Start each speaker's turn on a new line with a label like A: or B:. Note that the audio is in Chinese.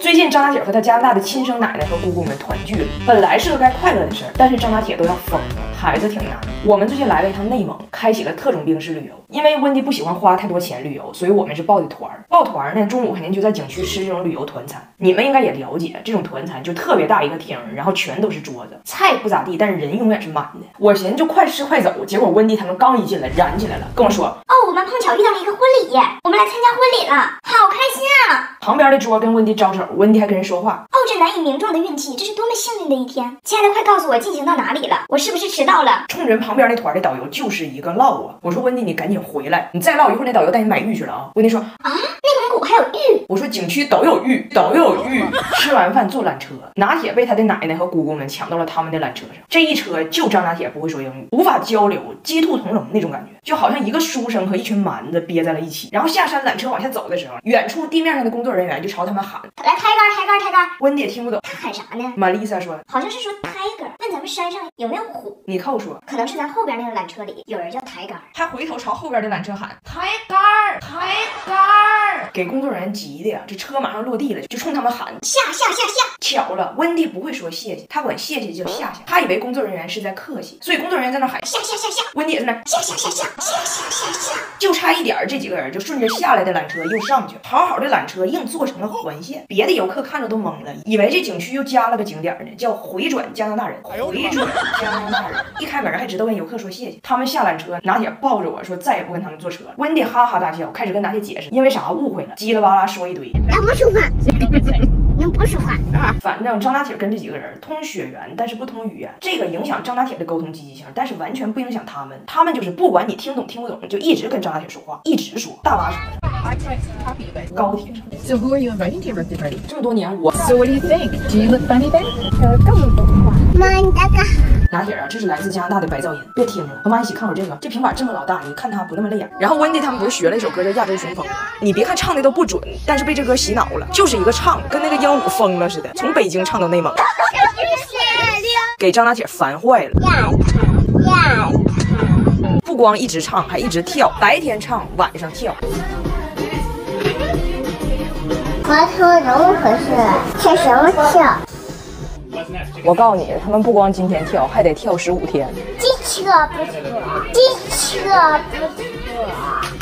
A: 最近张大姐和她加拿大的亲生奶奶和姑姑们团聚了，本来是个该快乐的事儿，但是张大姐都要疯了，孩子挺难。我们最近来了一趟内蒙，开启了特种兵式旅游。因为温迪不喜欢花太多钱旅游，所以我们是报的团儿。报团儿呢，中午肯定就在景区吃这种旅游团餐。你们应该也了解，这种团餐就特别大一个厅，然后全都是桌子，菜不咋地，但是人永远是满的。我寻思就快吃快走，结果温迪他们刚一进来，燃起来了，跟我说：“
B: 哦，我们碰巧遇到了一个婚礼，我们来参加婚礼了，好开心啊！”
A: 旁边的桌跟温迪招手，温迪还跟人说话。
B: 哦，这难以名状的运气，这是多么幸运的一天！亲爱的，快告诉我进行到哪里了？我是不是迟到了？
A: 冲人旁边那团的导游就是一个唠啊！我说温迪，你赶紧回来，你再唠一会儿，那导游带你买玉去了啊！温迪说
B: 啊，内蒙古还有玉？
A: 我说景区都有玉，都有玉。吃完饭坐缆车，拿铁被他的奶奶和姑姑们抢到了他们的缆车上。这一车就张拿铁不会说英语，无法交流，鸡兔同笼那种感觉，就好像一个书生和一群蛮子憋在了一起。然后下山缆车往下走的时候，远处地面上的工作人员就朝他们喊：“
B: 来抬杆，抬杆，抬杆！”
A: 温迪也听不懂，
B: 他喊啥呢？
A: 玛丽莎说，
B: 好像是说 tiger。问咱们山上有没有虎？
A: 你扣说，
B: 可能是咱后边那个缆车里有人叫抬杆。
A: 他回头朝后边的缆车喊：“，抬杆！”给工作人员急的呀，这车马上落地了，就冲他们喊：“
B: 下下下下！”
A: 巧了，温蒂不会说谢谢，他管谢谢叫下下，他以为工作人员是在客气，所以工作人员在那喊
B: 下下下下，
A: 温蒂也在那
B: 下下下下下下下下，
A: 就差一点，这几个人就顺着下来的缆车又上去，好好的缆车硬做成了环线，别的游客看着都懵了，以为这景区又加了个景点呢，叫回转加拿大人，回转加拿大人，一开门还知道跟游客说谢谢。他们下缆车，拿铁抱着我说再也不跟他们坐车了。温蒂哈哈大笑，开始跟拿铁解释，因为啥误会了，叽里哇啦说一堆。
B: 咱不说话，你不说话。
A: 反正张大铁跟这几个人通血缘，但是不通语言，这个影响张大铁的沟通积极性，但是完全不影响他们。他们就是不管你听懂听不懂，就一直跟张大铁说话，一直说。大巴车、高铁上。
C: So who are you inviting to your birthday party?
A: 这么多年，我
C: So what do you think? Do you look funny then?
B: 说这么多话，妈，你大哥。
A: 拿铁啊，这是来自加拿大的白噪音，别听了，和妈一起看会这个。这平板这么老大，你看它不那么累眼。然后 Wendy 他们不是学了一首歌叫《亚洲雄风》，你别看唱的都不准，但是被这歌洗脑了，就是一个唱，跟那个鹦鹉疯了似的，从北京唱到内蒙，给张大铁烦坏了。不光一直唱，还一直跳，白天唱，晚上跳。
B: 我说怎么回事？跳什么跳？
A: 我告诉你，他们不光今天跳，还得跳十五天。
B: 机车不错，机车不错。